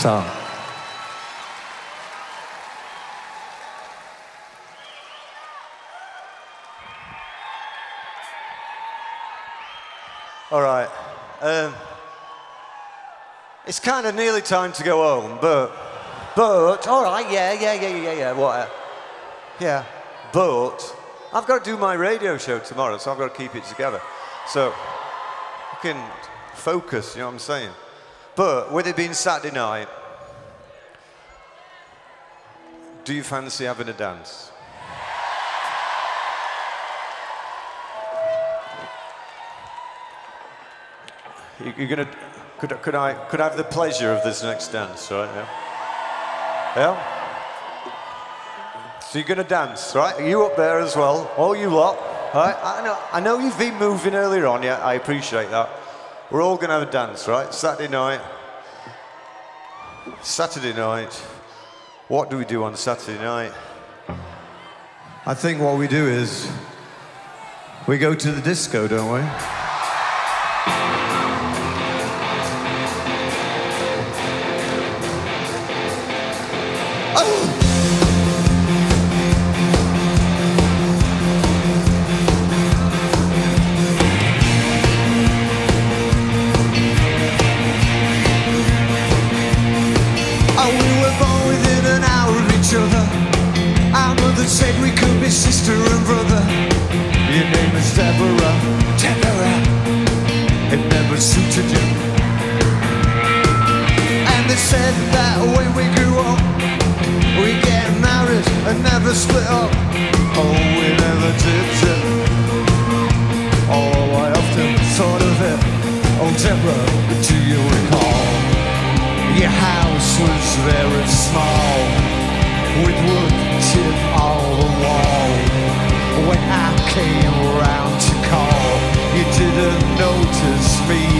So. All right. Um, it's kind of nearly time to go home, but, but, all right, yeah, yeah, yeah, yeah, yeah, what? uh, Yeah, but I've got to do my radio show tomorrow, so I've got to keep it together. So, I can focus, you know what I'm saying? But with it being Saturday night, do you fancy having a dance? You- You're gonna, could, could I, could I have the pleasure of this next dance, right? Yeah. Yeah. So you're gonna dance, right? Are you up there as well? All you lot, right? I know, I know you've been moving earlier on. Yeah, I appreciate that. We're all gonna have a dance, right? Saturday night. Saturday night. What do we do on Saturday night? I think what we do is we go to the disco, don't we? Oh, said that when we grew up, we get married and never split up. Oh, we never did it. Oh, I often thought of it. Oh, Deborah, do you recall? Your house was very small With wood chip all the wall When I came around to call You didn't notice me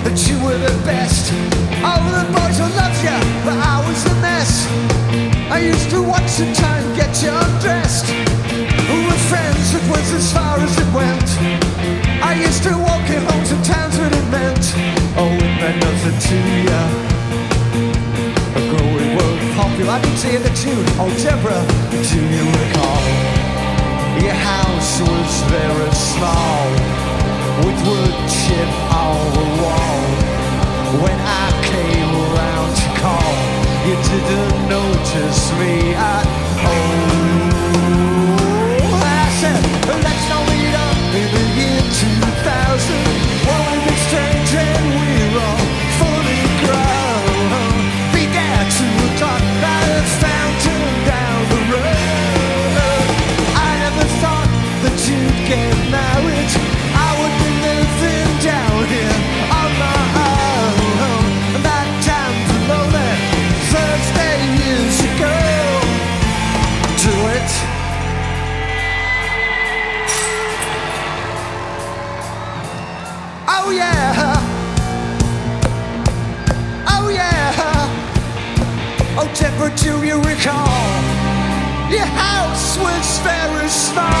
used to watch the time get you undressed. We were friends, it was as far as it went. I used to walk you home sometimes when it meant Oh, it meant nothing to ya A growing world popular I can see the tune Oh, Deborah, do you recall notice me at Oh yeah. Oh yeah. Oh do you recall? Your house was very small,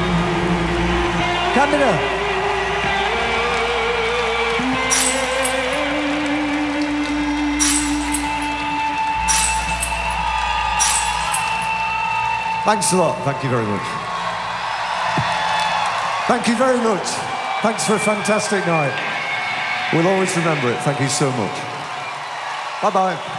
Candida. Thanks a lot. Thank you very much. Thank you very much. Thanks for a fantastic night. We'll always remember it. Thank you so much. Bye bye.